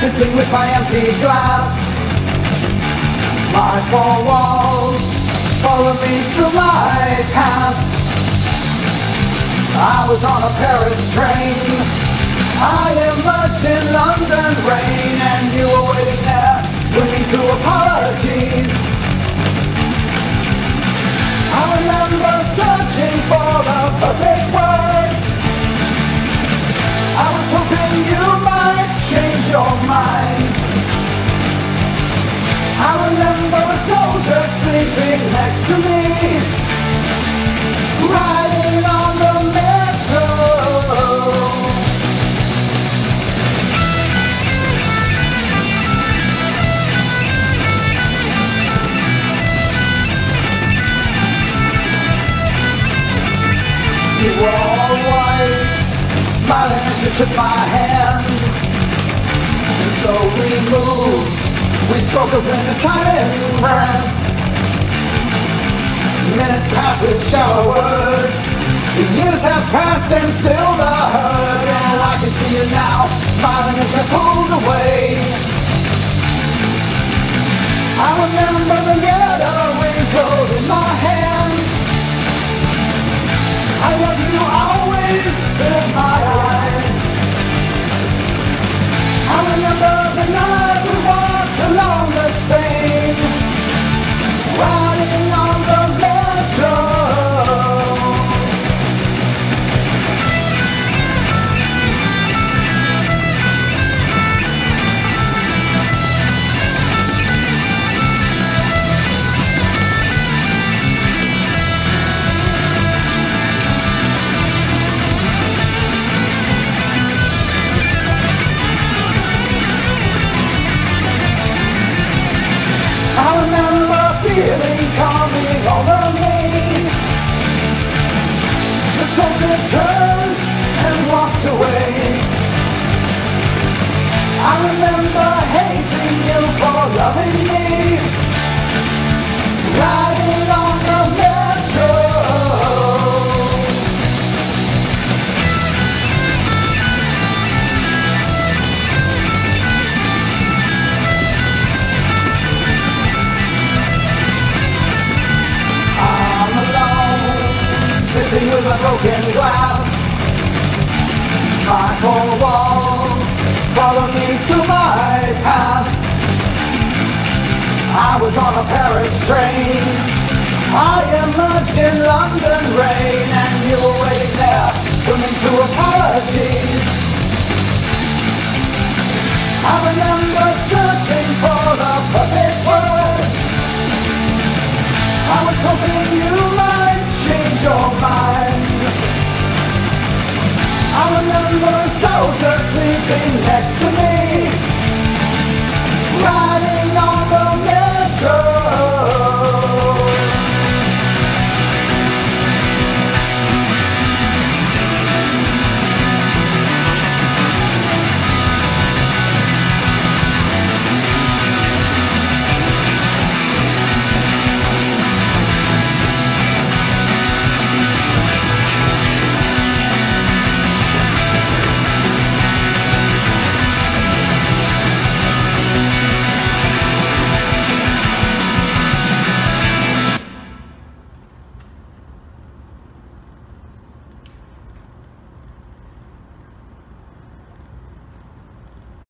sitting with my empty glass. My four walls follow me through my past. I was on a Paris train. I emerged in mind. I remember a soldier sleeping next to me, riding on the metro. You were always smiling as you took my hand. And so we moved. We spoke of winter time in France. Minutes passed with showers. The years have passed and still the hurt. And I can see you now, smiling as I pulled away. I remember the letter wrinkled in my hand. I love you always in my broken glass. My four walls follow me through my past. I was on a Paris train. I emerged in London rain, and you were waiting there, swimming through apologies. Soldier sleeping next to me,